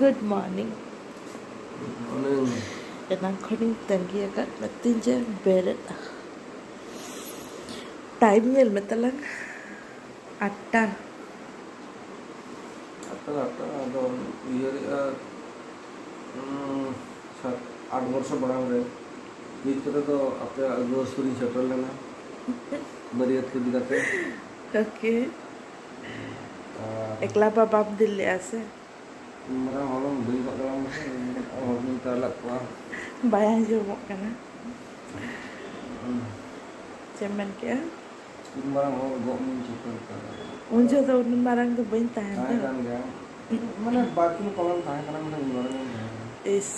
Good morning. morning. Beret. Time atta. hmm आठ वर्ष बड़ा रहे ईद के तो अपने ग्रोसरी सेटल लेना बरियत के दिखाते Okay. Ekla babam dili ase. मेरा मालूम बड़ी बात dalam और minta lak kuah Bayang jomok kana. Cemen kia. barang mau gok min chicken ka Unjo to unun marang to bain tahan tahan to. kan ga mana batu kolam tahan kana mana barang Is.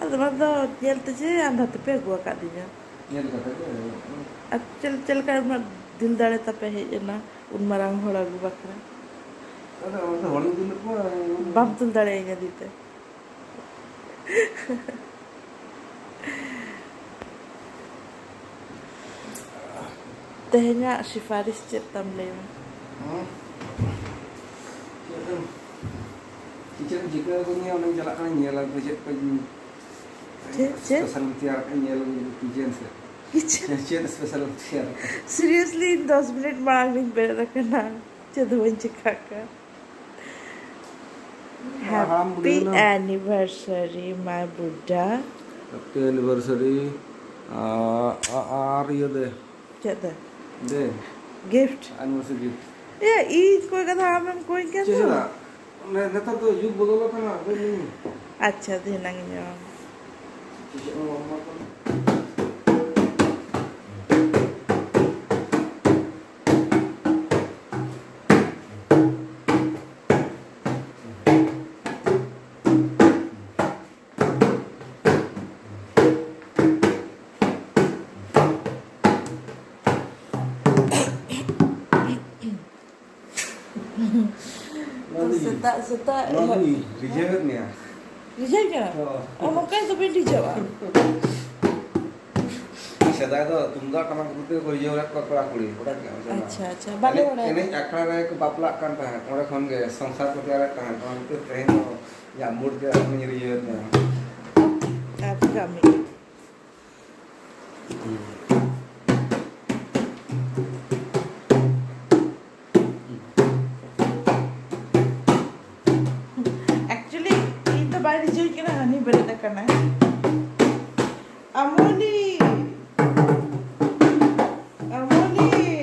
Ada mado nyel tu je anda tu pe gua kat dinya. ये दिखाते के Acel cel kan ma dil dare tape he na un marang hola gu bakra. ada ada holy दिन को Bam tul बम तुम दड़ेगा दीते तेहना सिफारिश चेतम ले हाँ चेतम जिकर को नहीं आने चला का नहीं लग बजट पे चेत चेक सर तैयार है नहीं लग किचन से किचन चेत स्पेशल तैयार सीरियसली 10 मिनट मांगने पे रखना चेत वंच का का chikaka. Happy anniversary my Buddha. Happy anniversary uh, are you there Chada. there Gift. anniversary Ya, Eid कोई कथा हम कोई क्या चलो तो? ना नेता तो युग बदलो था ना नहीं अच्छा धिनंग Cicak Suta, suta. Lali, di Jawa ni ya. Di Jawa? Oh, oh makanya tapi di Jawa. Saya itu tunggal kamar putih kau jauh lagi kau kelak kuli. Acha acha, balik mana? Ini akhirnya kayak kepala kan tahan. Orang kau ngeh, sengsar kau tiara tahan. Kau itu tren atau ya mood dia menyeriusnya. Apa kami? Hmm. hani berada kena. Amoni. Amoni.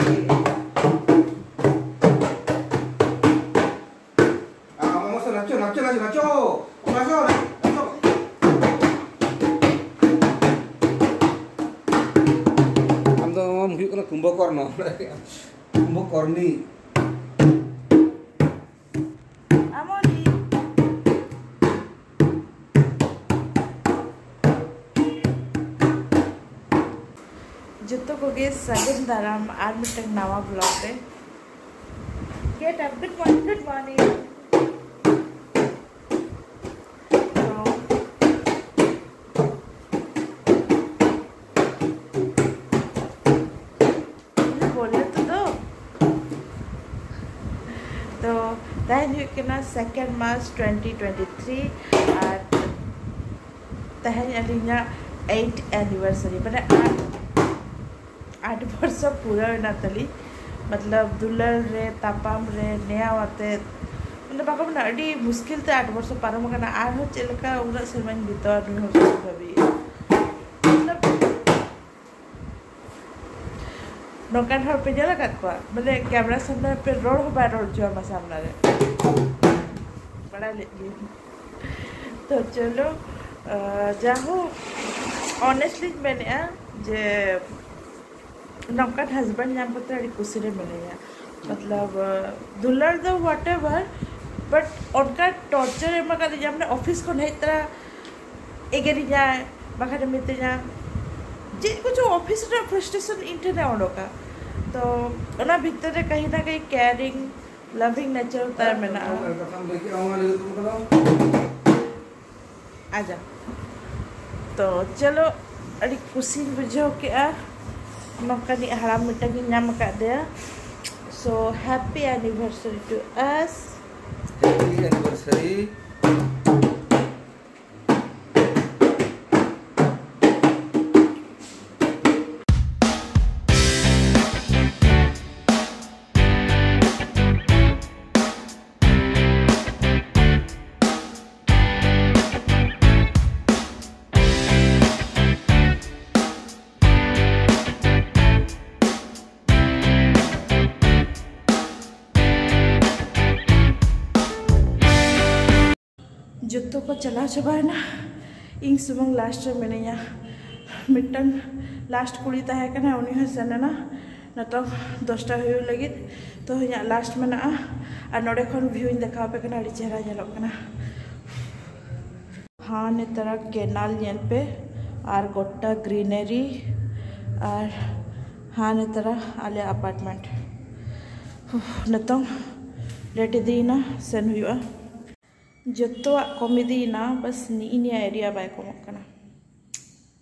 Ah, vamos a Nacho, Nacho, Nacho, Nacho. Nacho, Nacho. ᱟᱢ ᱫᱚ ᱟᱢ ᱦᱩᱭᱩᱜ ᱠᱟᱱᱟ ᱠᱩᱢᱵᱷᱚᱠᱚᱨᱱᱚ ᱠᱩᱢᱵᱷᱚᱠᱚᱨᱱᱤ जतो को सगन दाराम are मिटक नवा blog पे get up good morning good morning बोले तो दो। तो तहन हुई कना सेकेंड 2023 और तहन अलिना 8 एनिवर्सरी आठ आठ वर्ष पूरा तली मतलब दुलर रे, तापाम रे नया वाते। मतलब अडी मुश्किल ते आठ वर्ष पारम चलका उना सेरमान भीतर नु हो भाबी मतलब नौकान पे जला काट को मतलब कैमरा सामने पे रोड हो रोड जो हम सामने रे तो चलो जाहो। ऑनेस्टली मैंने हस्बैंड नाम पत्र अड़ी खुशी रे मिले मतलब दुलर द वॉट एवर बट उनका टॉर्चर एमा हमने ऑफ़िस को नहीं तरह एगेरी जाए बाहर मिलते जाए जे कुछ ऑफ़िस फ्रस्ट्रेशन इंटे ना उनका तो ओना भीतर रे कहीं ना कहीं केयरिंग लविंग नेचर आउँ अहिले तुम आजा। तो चलो अड़ी खुशी बुझो के आ नौकरी हराम मिटगी नाम का दे so happy anniversary to us Happy anniversary. जो को चला चाबाना इन सुमंग लास्ट रे मिनिया मिटन लास्ट कुड़ी तहकना उनी सेना नतो दसटा लगे। तो इन लास्ट में नोड़े व्यू देखा पे चेहरा झेलोना हाँ नेतरा केनाल पे और गोटा ग्रीनरी और हाँ नेतरा आले अपार्टमेंट नितों लेट इदीना सेन हुआ जो कम इदीना बस नी एरिया बै कम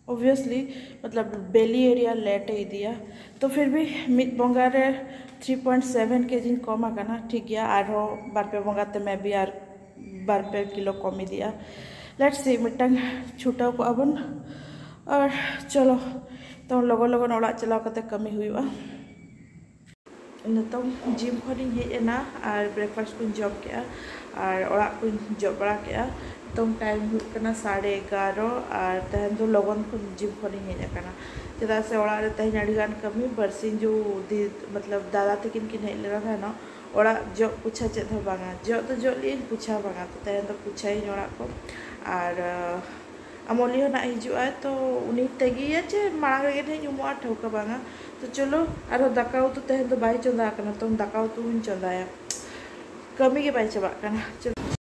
ऑब्वियसली मतलब बेली एरिया लेट इदिया तो फिर भी बंगा रे 3.7 के जी कम ठीक गया आरो बारपे बंगाते मैं भी आर बारपे किलो कम इदिया लेट्स सी मिटन छुटाव को अबन और चलो तो लगन लगन ओड़ा चलाव कमी हुआ नितों जिम खन हेजना और ब्रेकफास्ट को जॉब के को जॉब बड़ा के नितों टाइम होना साढ़े एगारो और तहन दो लगन को जिम खन हेजना चेदा से ओड़ा रे अड़ीगान कमी बरसिन जो दी मतलब दादा तकिन किन हेज लेना था ना ओड़ा जो पूछा चेद जो तो जो लिए पूछा बांगा तो तहन तो पूछा ही को और अमोली ना हजूआ तो उनी तेगिया चे मांग रगे बांगा तो चलो और दाका उतु तहन तो बै चंदा तो दाका उतु चंदाया कमी के बै चबा चलो